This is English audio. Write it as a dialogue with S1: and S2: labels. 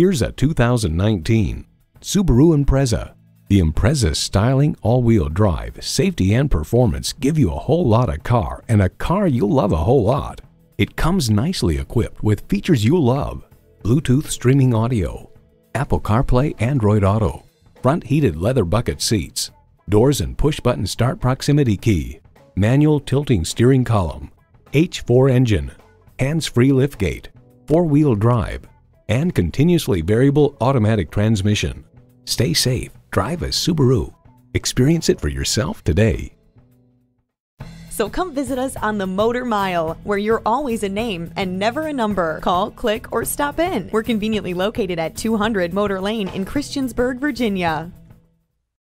S1: Here's a 2019 Subaru Impreza. The Impreza's styling, all-wheel drive, safety, and performance give you a whole lot of car and a car you'll love a whole lot. It comes nicely equipped with features you'll love. Bluetooth streaming audio, Apple CarPlay Android Auto, front heated leather bucket seats, doors and push-button start proximity key, manual tilting steering column, H4 engine, hands-free liftgate, four-wheel drive, and continuously variable automatic transmission. Stay safe, drive a Subaru. Experience it for yourself today.
S2: So come visit us on the Motor Mile, where you're always a name and never a number. Call, click, or stop in. We're conveniently located at 200 Motor Lane in Christiansburg, Virginia.